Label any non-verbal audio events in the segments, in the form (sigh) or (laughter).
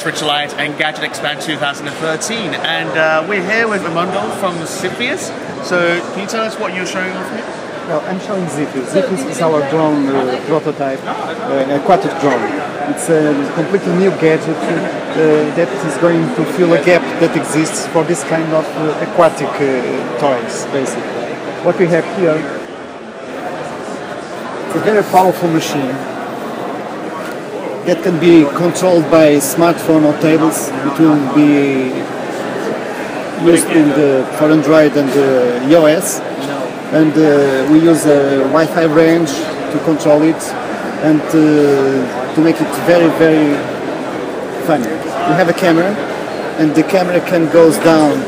Spiritualite Engadget Expand 2013, and uh, we're here with Raimondo from Ziphius. So, can you tell us what you're showing off here? Well, I'm showing Ziphius. Ziphius is our drone uh, prototype, uh, aquatic drone. It's a completely new gadget uh, that is going to fill a gap that exists for this kind of uh, aquatic uh, toys, basically. What we have here, a very powerful machine that can be controlled by smartphone or tablets. It will be used in the, for Android and the iOS. And uh, we use a Wi-Fi range to control it and uh, to make it very, very fun. We have a camera and the camera can goes down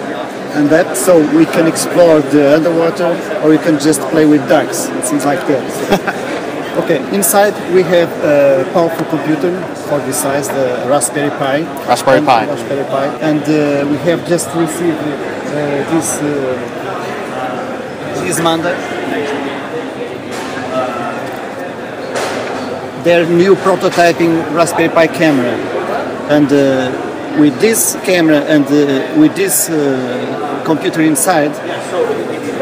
and that so we can explore the underwater or we can just play with ducks and things like that. (laughs) Okay, inside we have a powerful computer for this size, the Raspberry Pi. Raspberry and, Pi. Raspberry Pi. And uh, we have just received uh, this uh, this Monday. Their new prototyping Raspberry Pi camera, and uh, with this camera and uh, with this uh, computer inside,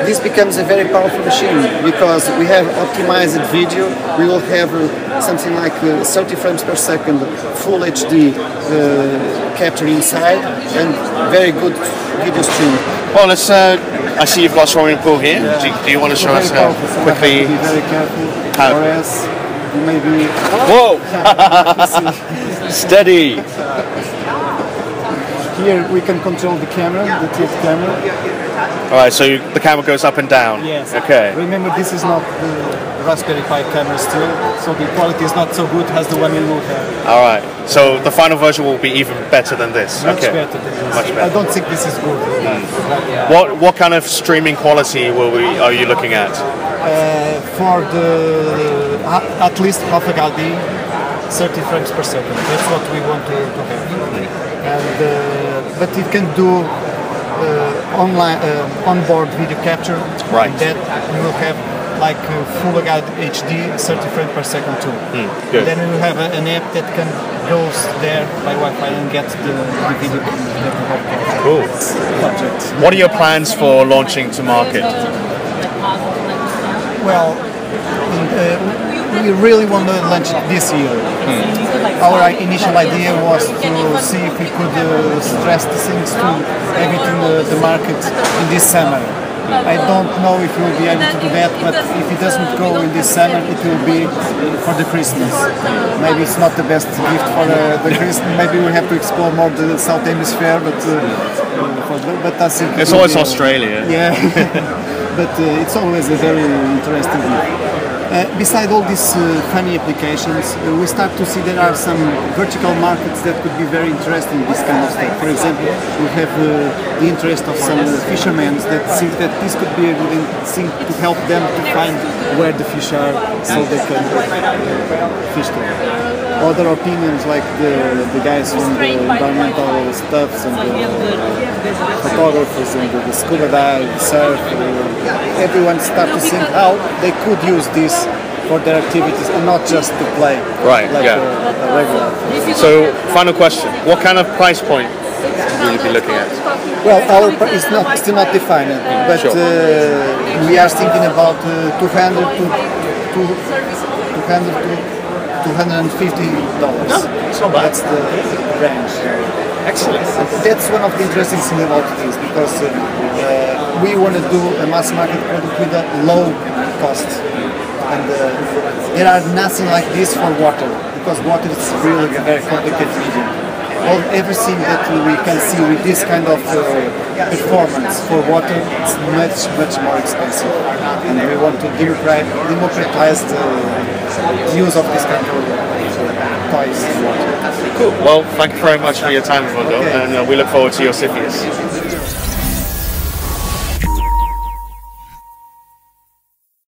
this becomes a very powerful machine because we have optimized video. We will have uh, something like uh, 30 frames per second, full HD uh, capture inside, and very good video stream. Well, let's. Uh, I see you've got a swimming pool here. Do, you, do you want to show us how so quickly? Be very careful, how- or else you may be. Whoa! (laughs) Steady. Here we can control the camera, the tilt camera. All right, so you, the camera goes up and down. Yes. Okay. Remember, this is not the Raspberry Pi camera still, so the quality is not so good as the one we will have. All right. So the final version will be even better than this. Much okay. better than this. Much I don't think this is good. Yeah. What what kind of streaming quality will we are you looking at? Uh, for the uh, at least half a HD, 30 frames per second. That's what we want to, to have. And uh, but it can do uh, online uh, onboard video capture. Right. That we will have like uh, full HD 30 frames per second too. good. Then we will have a, an app that can go there by Wi-Fi and get the, the video that we have. Cool. Project. What are your plans for launching to market? Well, uh, we really want to launch it this year. Our i- initial idea was to see if we could uh, stress the things to have it in the, the market in this summer. I don't know if we'll be able to do that, but if it doesn't go in this summer, it will be for the Christmas. Maybe it's not the best gift for uh, the Christmas. Maybe we have to explore more the South Hemisphere, but uh, for the, but think it It's always be, uh, Australia. yeah, (laughs) but uh, it's always a very interesting gift. Uh, beside all these uh, funny applications, uh, we start to see there are some vertical markets that could be very interesting in this kind of stuff. For example, we have uh, the interest of some uh, fishermen that think that this could be a good thing to help them to find where the fish are so they can fish them. Other opinions like the, the guys from the environmental stuffs and the photographers and the, the scuba dive, surf, uh, everyone start to think how they could use this for their activities and not just to play. Right, Like yeah. a, a regular. So final question: What kind of price point will you be looking at? Well, our pri- is not still not defined, but Sure. uh, we are thinking about uh, 200 to, to 200 to 250 dollars. No, it's not bad. That's the range. Excellent. That's one of the interesting things about this because uh, uh, we want to do a mass market product with a low cost, and uh, there are nothing like this for water because water is really a very complicated medium. All, everything that we can see with this kind of uh, performance for water is much much more expensive, and we want to democratize, the use of this kind of toys in water. Cool. Well, thank you very much for your time, Raimundo, Okay. and uh, we look forward to your Ziphius.